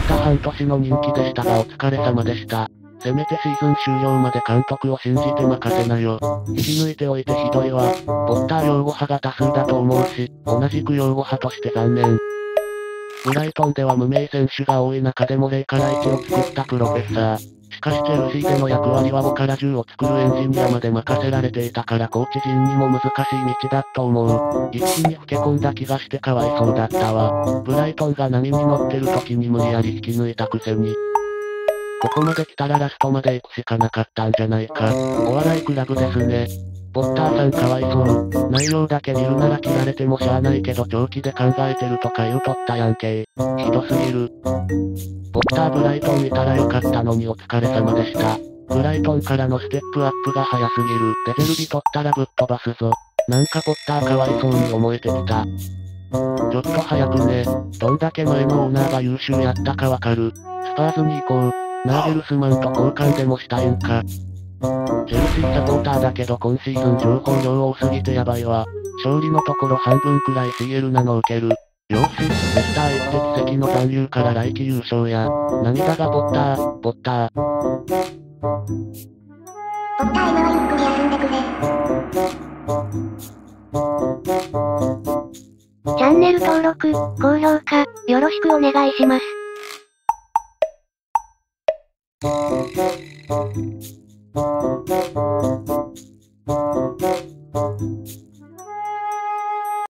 った半年の人気でしたがお疲れ様でした。せめてシーズン終了まで監督を信じて任せなよ。引き抜いておいてひどいわ。ポッター擁護派が多数だと思うし、同じく擁護派として残念。ブライトンでは無名選手が多い中でも0から1を作ったプロフェッサー。しかしチェルシーでの役割は5から10を作るエンジニアまで任せられていたからコーチ陣にも難しい道だと思う。一気に老け込んだ気がしてかわいそうだったわ。ブライトンが波に乗ってる時に無理やり引き抜いたくせに。ここまで来たらラストまで行くしかなかったんじゃないか。お笑いクラブですね。ポッターさんかわいそう。内容だけ見るなら切られてもしゃあないけど長期で考えてるとか言うとったやんけ。ひどすぎる。ターブライトン見たらよかったのにお疲れ様でした。ブライトンからのステップアップが早すぎる。デゼルビ取ったらぶっ飛ばすぞ。なんかポッターかわいそうに思えてきた。ちょっと早くね。どんだけ前のオーナーが優秀やったかわかる。スパーズに行こう。ナーゲルスマンと交換でもしたいんか。チェルシーサポーターだけど今シーズン情報量多すぎてやばいわ。勝利のところ半分くらい CL なの受ける。よし、レスター一滴席の残留から来季優勝や。涙がポッター、ポッター。ポッター今はゆっくり休んでくれ。チャンネル登録、高評価、よろしくお願いします。